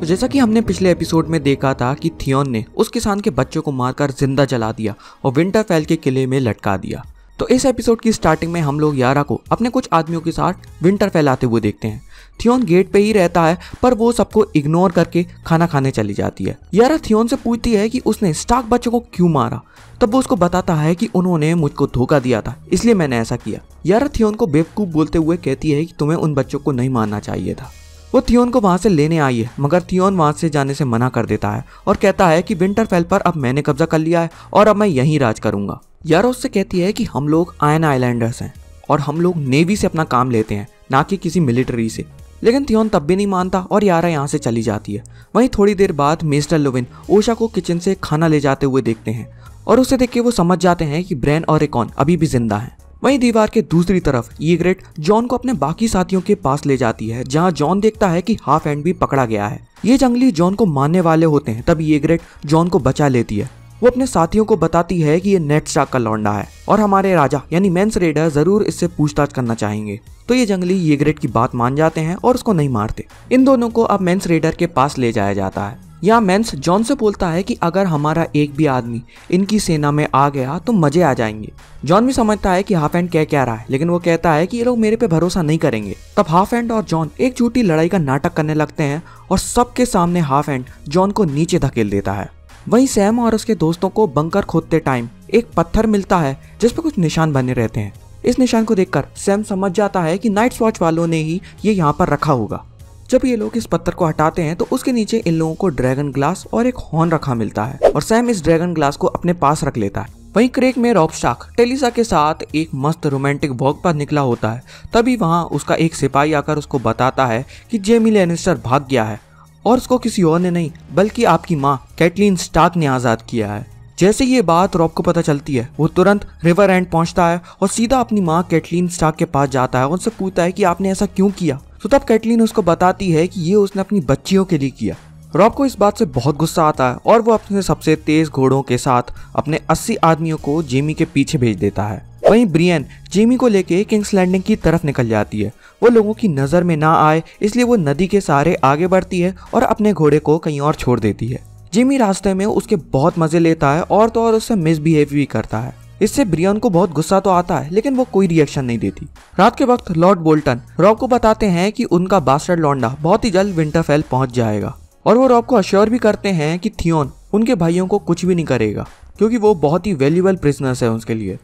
तो जैसा कि हमने पिछले एपिसोड में देखा था कि थियोन ने उस किसान के बच्चों को मारकर ज़िंदा जला दिया और विंटरफेल के किले में लटका दिया। तो इस एपिसोड की स्टार्टिंग में हम लोग यारा को अपने कुछ आदमियों के साथ विंटरफेल आते हुए देखते हैं। थियोन गेट पे ही रहता है, पर वो सबको इग्नोर करके खाना खाने चली जाती है। यारा थियोन से पूछती है कि उसने स्टाक बच्चों को क्यों मारा? तब वो उसको बताता है कि उन्होंने मुझको धोखा दिया था, इसलिए मैंने ऐसा किया। यारा थियोन को बेवकूफ़ बोलते हुए कहती है कि तुम्हें उन बच्चों को नहीं मारना चाहिए था। वो थियोन को वहाँ से लेने आई है, मगर थियोन वहाँ से जाने से मना कर देता है और कहता है कि विंटरफेल पर अब मैंने कब्जा कर लिया है और अब मैं यहीं राज करूँगा। यारा उससे कहती है कि हम लोग आयन आइलैंडर्स हैं और हम लोग नेवी से अपना काम लेते हैं, ना कि किसी मिलिट्री से। लेकिन थियोन तब भी नहीं मानता और यारा यहाँ से चली जाती है। वहीं थोड़ी देर बाद मिस्टर लोविन ओशा को किचन से खाना ले जाते हुए देखते हैं और उसे देख के वो समझ जाते हैं कि ब्रैन और एकॉन अभी भी ज़िंदा हैं। वहीं दीवार के दूसरी तरफ़ ये ग्रेट जॉन को अपने बाकी साथियों के पास ले जाती है, जहाँ जॉन देखता है कि हाफ़ एंड भी पकड़ा गया है। ये जंगली जॉन को मारने वाले होते हैं तब ये ग्रेट जॉन को बचा लेती है। वो अपने साथियों को बताती है कि ये नेट स्टाक का लौंडा है, और हमारे राजा, यानी मेन्स रेडर ज़रूर इससे पूछताछ करना चाहेंगे। तो ये जंगली ये ग्रेट की बात मान जाते हैं और उसको नहीं मारते। इन दोनों को अब मेन्स रेडर के पास ले जाया जाता है। यहाँ मेंस जॉन से बोलता है कि अगर हमारा एक भी आदमी इनकी सेना में आ गया तो मज़े आ जाएँगे। जॉन भी समझता है कि हाफ़ एंड कह क्या रहा है, लेकिन वो कहता है कि ये लोग मेरे पे भरोसा नहीं करेंगे। तब हाफ़ एंड और जॉन एक झूठी लड़ाई का नाटक करने लगते हैं और सबके सामने हाफ़ एंड जॉन को नीचे धकेल देता है। वहीं सैम और उसके दोस्तों को बंकर खोदते टाइम एक पत्थर मिलता है, जिस पर कुछ निशान बने रहते हैं। इस निशान को देखकर सैम समझ जाता है कि नाइट वॉच वालों ने ही ये यहाँ पर रखा होगा। जब ये लोग इस पत्थर को हटाते हैं तो उसके नीचे इन लोगों को ड्रैगन ग्लास और एक हॉर्न रखा मिलता है और सैम इस ड्रैगन ग्लास को अपने पास रख लेता है। वहीं क्रेक में रॉब स्टाक टेलिसा के साथ एक मस्त रोमांटिक वॉक पर निकला होता है। तभी वहाँ उसका एक सिपाही आकर उसको बताता है कि जेमी लेनिस्टर भाग गया है और उसको किसी और ने नहीं, बल्कि आपकी माँ, कैटलीन स्टार्क ने आज़ाद किया है। जैसे ये बात रॉब को पता चलती है, वो तुरंत रिवर एंड पहुँचता है और सीधा अपनी माँ, कैटलीन स्टार्क के पास जाता है उनसे पूछता है कि आपने ऐसा क्यों किया? तो तब कैटलीन उसको बताती है कि ये उसने अपनी बच्चियों के लिए किया। रॉब को इस बात से बहुत गुस्सा आता है और वो अपने सबसे तेज घोड़ों के साथ अपने 80 आदमियों को जेमी के पीछे भेज देता है। वहीं ब्रियन, जेमी को लेके किंग्स लैंडिंग की तरफ़ निकल जाती है। वो लोगों की नज़र में ना आए, इसलिए वो नदी के सहारे आगे बढ़ती है और अपने घोड़े को कहीं और छोड़ देती है। जिमी रास्ते में उसके बहुत मज़े लेता है और तो और उससे मिसबिहेव भी करता है। इससे ब्रियन को बहुत गुस्सा तो आता है, लेकिन वो कोई रिएक्शन नहीं देती। रात के वक्त लॉर्ड बोल्टन रॉब को बताते हैं कि उनका बास्टर्ड लौंडा बहुत ही जल्द विंटरफेल पहुँच जाएगा। और वो रॉब को अश्योर भी करते हैं कि थियोन उनके भाइयों को कुछ भी नहीं करेगा, क्योंकि वो बहुत ही वैल्यूबल प्रिजनर्स है उसके लिए।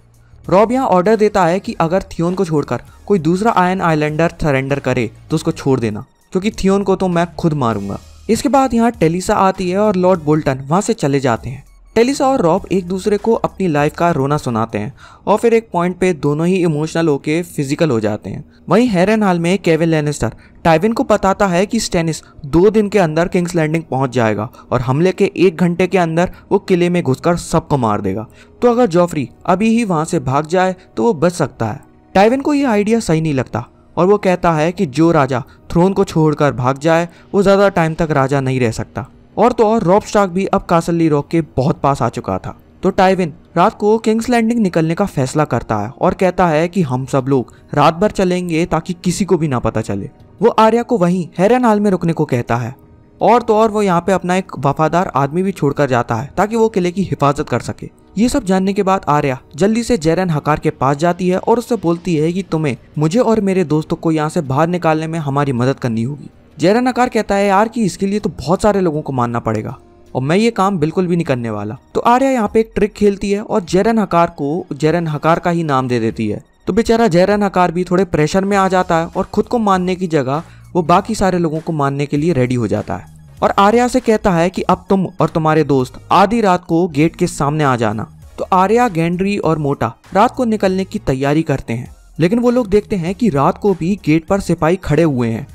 रॉब यहाँ ऑर्डर देता है कि अगर थियोन को छोड़कर कोई दूसरा आयन आइलैंडर सरेंडर करे तो उसको छोड़ देना, क्योंकि थियोन को तो मैं खुद मारूँगा। इसके बाद यहाँ टेलिसा आती है और लॉर्ड बोल्टन वहाँ से चले जाते हैं। टेलिसा और रॉब एक दूसरे को अपनी लाइफ का रोना सुनाते हैं और फिर एक पॉइंट पे दोनों ही इमोशनल होके फ़िज़िकल हो जाते हैं। वहीं हेरन हाल में केविन लेनिस्टर, टाइविन को बताता है कि स्टेनिस दो दिन के अंदर किंग्स लैंडिंग पहुँच जाएगा और हमले के एक घंटे के अंदर वो किले में घुसकर सबको मार देगा। तो अगर जॉफरी अभी ही वहाँ से भाग जाए तो वो बच सकता है। टाइविन को ये आइडिया सही नहीं लगता और वो कहता है कि जो राजा थ्रोन को छोड़कर भाग जाए, वो ज़्यादा टाइम तक राजा नहीं रह सकता। और तो और रॉब स्टार्क भी अब कासली रॉक के बहुत पास आ चुका था। तो टाइविन, रात को किंग्स लैंडिंग निकलने का फैसला करता है और कहता है कि हम सब लोग रात भर चलेंगे ताकि किसी को भी ना पता चले। वो आर्या को वहीं हेरन हाल में रुकने को कहता है। और तो और वो यहाँ पे अपना एक वफादार आदमी भी छोड़कर जाता है ताकि वो किले की हिफाजत कर सके। ये सब जानने के बाद आर्या जल्दी से जैरन हकार के पास जाती है और उससे बोलती है कि तुम्हें मुझे और मेरे दोस्तों को यहाँ से बाहर निकालने में हमारी मदद करनी होगी। जैरन हकार कहता है, यार कि इसके लिए तो बहुत सारे लोगों को मानना पड़ेगा और मैं ये काम बिल्कुल भी नहीं करने वाला। तो आर्या यहाँ पे एक ट्रिक खेलती है और जैरन हकार को जैरन हकार का ही नाम दे देती है। तो बेचारा जैरन हकार भी थोड़े प्रेशर में आ जाता है और खुद को मानने की जगह वो बाकी सारे लोगों को मानने के लिए रेडी हो जाता है। और आर्या से कहता है कि अब तुम और तुम्हारे दोस्त आधी रात को गेट के सामने आ जाना। तो आर्या, गेंड्री और मोटा रात को निकलने की तैयारी करते हैं। लेकिन वो लोग देखते हैं कि रात को भी गेट पर सिपाही खड़े हुए हैं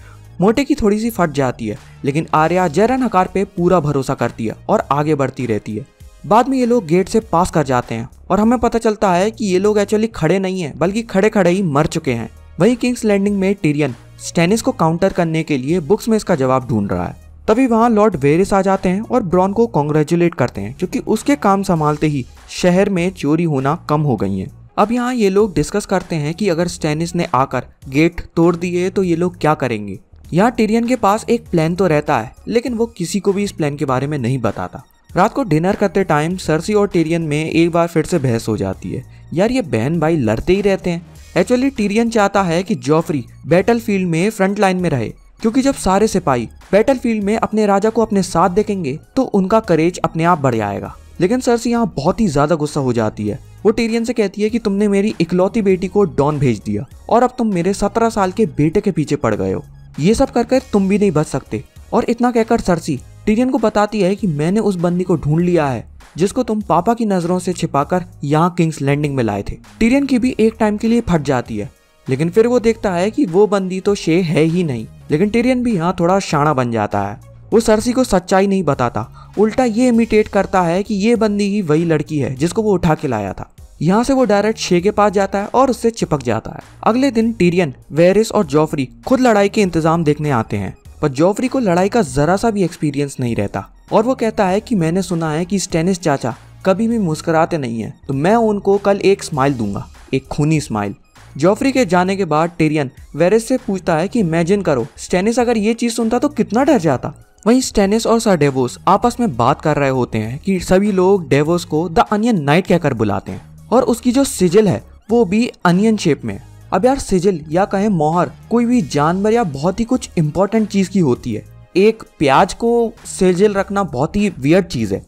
मोटे की थोड़ी सी फट जाती है, लेकिन आर्या जयरन हकार पे पूरा भरोसा करती है और आगे बढ़ती रहती है। बाद में ये लोग गेट से पास कर जाते हैं और हमें पता चलता है कि ये लोग एक्चुअली खड़े नहीं है, बल्कि खड़े खड़े ही मर चुके हैं। वही किंग्स लैंडिंग में टीरियन स्टेनिस को काउंटर करने के लिए बुक्स में इसका जवाब ढूंढ रहा है। तभी वहाँ लॉर्ड वेरिस आ जाते हैं और ब्रॉन को कॉन्ग्रेचुलेट करते हैं, क्योंकि उसके काम संभालते ही शहर में चोरी होना कम हो गई है। अब यहाँ ये लोग डिस्कस करते हैं कि अगर स्टेनिस ने आकर गेट तोड़ दिए तो ये लोग क्या करेंगे? यहाँ टीरियन के पास एक प्लान तो रहता है, लेकिन वो किसी को भी इस प्लान के बारे में नहीं बताता। रात को डिनर करते टाइम सरसी और टीरियन में एक बार फिर से बहस हो जाती है। यार, ये बहन भाई लड़ते ही रहते हैं। एक्चुअली टीरियन चाहता है कि जॉफरी बैटल फ़ील्ड में फ्रंट लाइन में रहे, क्योंकि जब सारे सिपाही बैटल फ़ील्ड में अपने राजा को अपने साथ देखेंगे तो उनका करेज अपने आप बढ़ जाएगा। लेकिन सरसी यहाँ बहुत ही ज़्यादा गुस्सा हो जाती है। वो टीरियन से कहती है कि तुमने मेरी इकलौती बेटी को डॉन भेज दिया, और अब तुम मेरे सत्रह साल के बेटे के पीछे पड़ गए हो। ये सब कर कर तुम भी नहीं बच सकते। और इतना कहकर सरसी, टीरियन को बताती है कि मैंने उस बंदी को ढूंढ लिया है, जिसको तुम पापा की नज़रों से छिपाकर यहाँ किंग्स लैंडिंग में लाए थे। टीरियन की भी एक टाइम के लिए फट जाती है, लेकिन फिर वो देखता है कि वो बंदी तो शे है ही नहीं, लेकिन टीरियन भी यहाँ थोड़ा शाना बन जाता है। वो सरसी को सच्चाई नहीं बताता, उल्टा ये इमिटेट करता है कि ये बंदी ही वही लड़की है जिसको वो उठा के लाया था। यहाँ से वो डायरेक्ट शे के पास जाता है और उससे चिपक जाता है। अगले दिन टीरियन, वेरिस और जॉफरी खुद लड़ाई के इंतज़ाम देखने आते हैं, पर जॉफरी को लड़ाई का जरा सा भी एक्सपीरियंस नहीं रहता। और वो कहता है कि मैंने सुना है कि स्टेनिस चाचा कभी भी मुस्कुराते नहीं है तो मैं उनको कल एक स्माइल दूँगा, एक खूनी स्माइल जॉफरी के जाने के बाद टेरियन, वेरिस से पूछता है कि इमेजिन करो स्टेनिस अगर ये चीज़ सुनता तो कितना डर जाता। वहीं स्टेनिस और सर डेवोस आपस में बात कर रहे होते हैं कि सभी लोग डेवोस को द अनियन नाइट कहकर बुलाते हैं। और उसकी जो सिजिल है, वो भी अनियन शेप में। अब यार सिजिल या कहे मोहर, कोई भी जानवर या बहुत ही कुछ इंपॉर्टेंट चीज़ की होती है। एक प्याज को सिजिल रखना बहुत ही वियर्ड चीज़ है।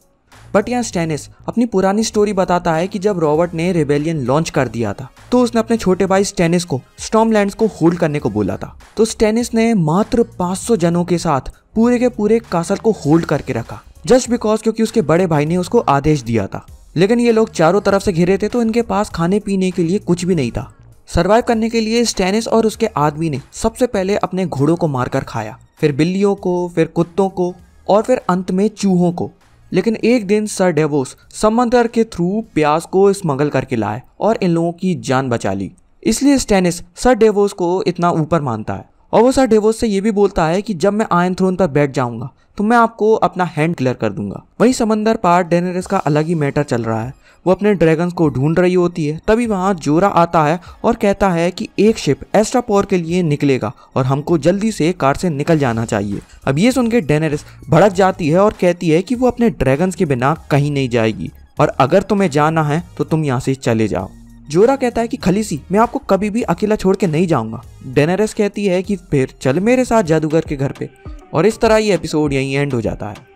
बट यहाँ स्टेनिस अपनी पुरानी स्टोरी बताता है कि जब रॉबर्ट ने रिबेलियन लॉन्च कर दिया था तो उसने अपने छोटे भाई स्टेनिस को स्टॉमलैंड्स को होल्ड करने को बोला था। तो स्टेनिस ने मात्र 500 जनों के साथ पूरे के पूरे कासल को होल्ड करके रखा जस्ट बिकॉज़ क्योंकि उसके बड़े भाई ने उसको आदेश दिया था। लेकिन ये लोग चारों तरफ़ से घिरे थे तो इनके पास खाने पीने के लिए कुछ भी नहीं था। सरवाइव करने के लिए स्टेनिस और उसके आदमी ने सबसे पहले अपने घोड़ों को मारकर खाया, फिर बिल्लियों को, फिर कुत्तों को और फिर अंत में चूहों को। लेकिन एक दिन सर डेवोस समंदर के थ्रू प्याज को स्मगल करके लाए और इन लोगों की जान बचा ली। इसलिए स्टेनिस सर डेवोस को इतना ऊपर मानता है। और वो सर डेवोस से ये भी बोलता है कि जब मैं आयन थ्रोन पर बैठ जाऊँगा तो मैं आपको अपना हैंड क्लियर कर दूँगा। वही समंदर पार डेनेरिस का अलग ही मैटर चल रहा है। वो अपने ड्रैगन को ढूंढ रही होती है। तभी वहाँ जोरा आता है और कहता है कि एक शिप एस्ट्रा पोर के लिए निकलेगा और हमको जल्दी से कार से निकल जाना चाहिए। अब ये सुन के डेनेरिस भड़क जाती है और कहती है कि वो अपने ड्रैगन के बिना कहीं नहीं जाएगी। और अगर तुम्हें जाना है तो तुम यहाँ से चले जाओ। जोरा कहता है कि, खलीसी, मैं आपको कभी भी अकेला छोड़ के नहीं जाऊँगा। डेनेरस कहती है कि, फिर चल मेरे साथ जादूगर के घर पे। और इस तरह ये एपिसोड यहीं एंड हो जाता है।